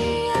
she